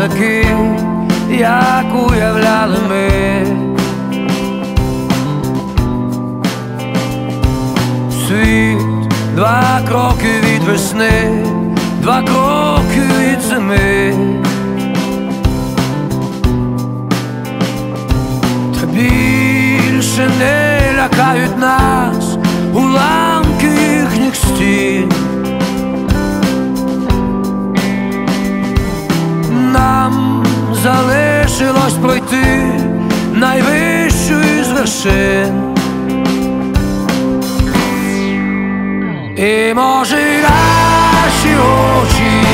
такий, як уявляли ми. Світ два кроки від весни, два кроки від зими. Та більше не залишилось пройти найвищу з вершин. І може наші очі